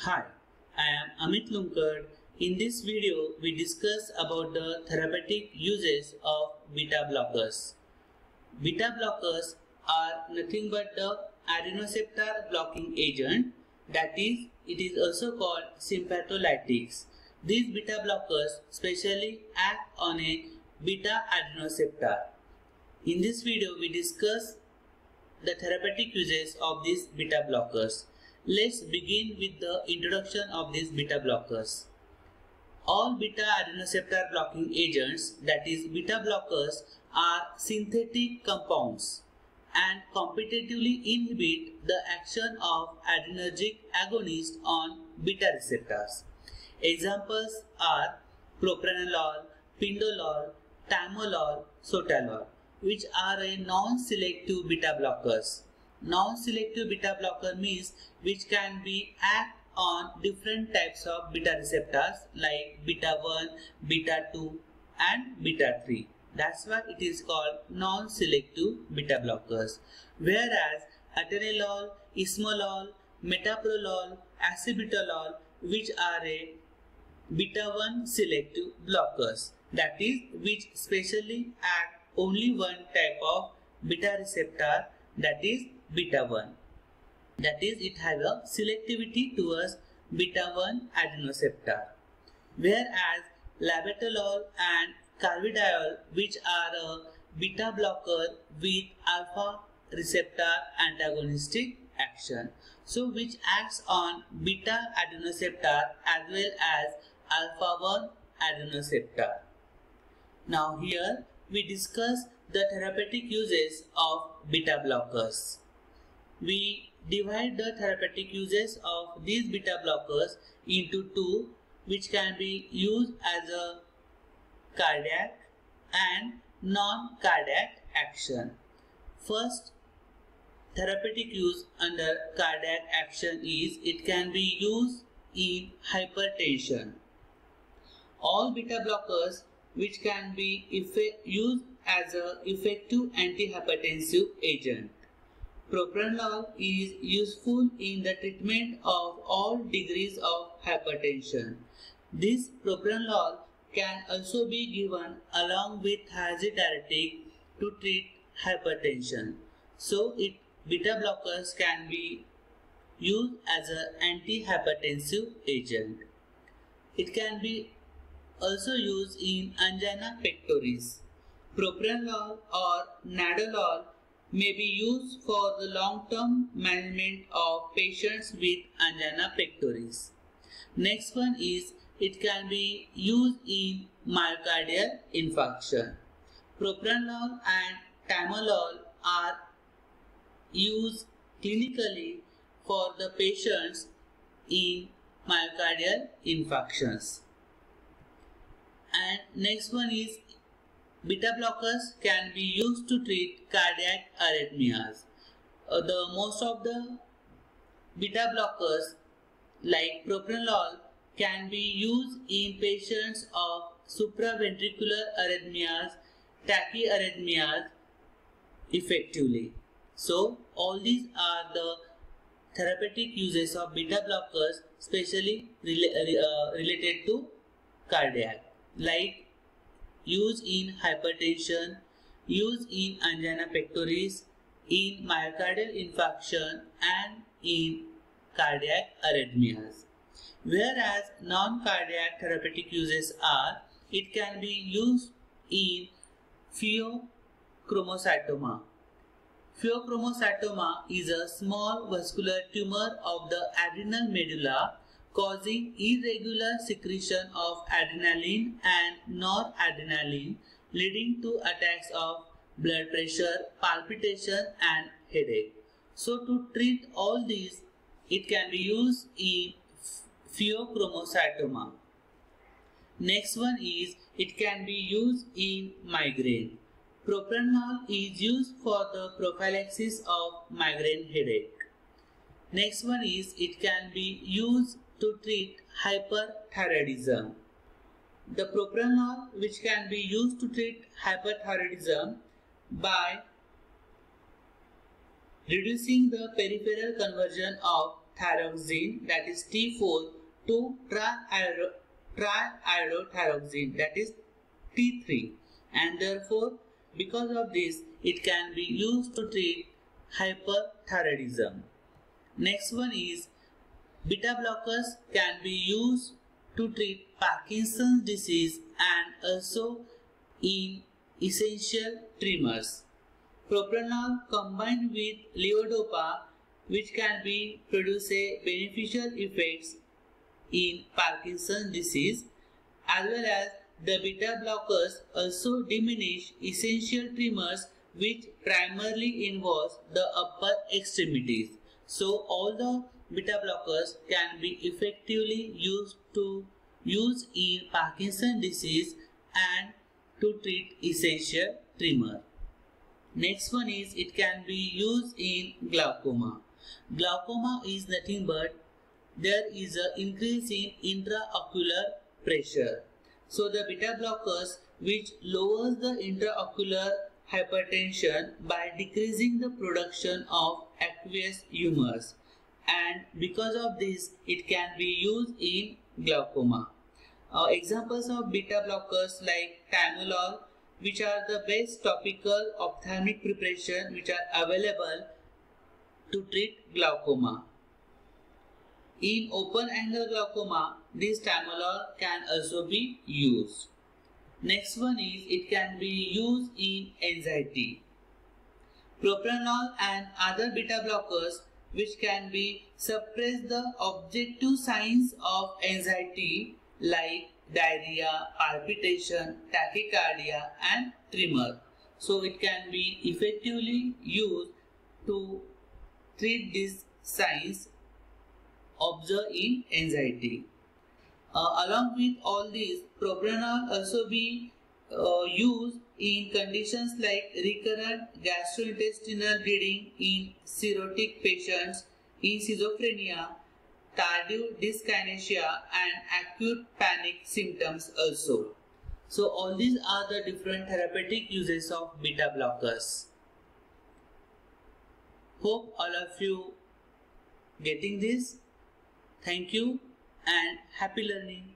Hi, I am Amit Lunkad. In this video, we discuss about the therapeutic uses of beta blockers. Beta blockers are nothing but the adrenoceptor blocking agent that is, it is also called sympatholytics. These beta blockers specially act on a beta adrenoceptor. In this video, we discuss the therapeutic uses of these beta blockers. Let's begin with the introduction of these beta blockers. All beta adrenoceptor blocking agents, that is beta blockers, are synthetic compounds and competitively inhibit the action of adrenergic agonists on beta receptors. Examples are propranolol, pindolol, timolol, sotalol which are a non-selective beta blockers. Non-selective beta blocker means which can be act on different types of beta receptors like beta 1, beta 2 and beta 3. That's why it is called non-selective beta blockers. Whereas atenolol, esmolol, metoprolol, acebutolol which are a beta 1 selective blockers that is which specially act only one type of beta receptor that is beta 1. That is it has a selectivity towards beta 1 adrenoceptor. Whereas labetalol and carvedilol which are a beta blocker with alpha receptor antagonistic action. So which acts on beta adrenoceptor as well as alpha 1 adrenoceptor. Now here we discuss the therapeutic uses of beta blockers. We divide the therapeutic uses of these beta blockers into two which can be used as a cardiac and non-cardiac action. First therapeutic use under cardiac action is it can be used in hypertension. All beta blockers which can be used as an effective antihypertensive agent. Propranolol is useful in the treatment of all degrees of hypertension. This propranolol can also be given along with thiazide to treat hypertension. So, it beta blockers can be used as an antihypertensive agent. It can be also used in angina pectoris. Propranolol or nadolol may be used for the long-term management of patients with angina pectoris. Next one is it can be used in myocardial infarction. Propranolol and timolol are used clinically for the patients in myocardial infarctions and next one is beta blockers can be used to treat cardiac arrhythmias. Uh, the most of the beta blockers like propranolol can be used in patients of supraventricular arrhythmias, tachyarrhythmias effectively. So all these are the therapeutic uses of beta blockers specially uh, related to cardiac like use in hypertension, use in angina pectoris, in myocardial infarction and in cardiac arrhythmias. Whereas non-cardiac therapeutic uses are, it can be used in pheochromocytoma. Pheochromocytoma is a small vascular tumor of the adrenal medulla causing irregular secretion of adrenaline and noradrenaline leading to attacks of blood pressure, palpitation and headache. So to treat all these, it can be used in pheochromocytoma. Next one is it can be used in migraine. Propranolol is used for the prophylaxis of migraine headache. Next one is it can be used to treat hyperthyroidism. The propranolol which can be used to treat hyperthyroidism by reducing the peripheral conversion of thyroxine that is T4 to triiodothyroxine that is T3 and therefore because of this it can be used to treat hyperthyroidism. Next one is beta blockers can be used to treat Parkinson's disease and also in essential tremors. Propranolol combined with levodopa which can be produce beneficial effects in Parkinson's disease as well as the beta blockers also diminish essential tremors which primarily involves the upper extremities. So all the beta blockers can be effectively used to use in Parkinson's disease and to treat essential tremor. Next one is it can be used in glaucoma. Glaucoma is nothing but there is an increase in intraocular pressure. So the beta blockers which lowers the intraocular hypertension by decreasing the production of aqueous humors and because of this it can be used in glaucoma. Uh, examples of beta blockers like timolol which are the best topical ophthalmic preparation which are available to treat glaucoma. In open angle glaucoma, this timolol can also be used. Next one is it can be used in anxiety. Propranolol and other beta blockers which can be suppress the objective signs of anxiety like diarrhea, palpitation, tachycardia and tremor. So it can be effectively used to treat these signs observed in anxiety. Uh, along with all these, propranolol also be uh, used in conditions like recurrent gastrointestinal bleeding in cirrhotic patients, in schizophrenia, tardive dyskinesia and acute panic symptoms also. So all these are the different therapeutic uses of beta blockers. Hope all of you getting this. Thank you and happy learning.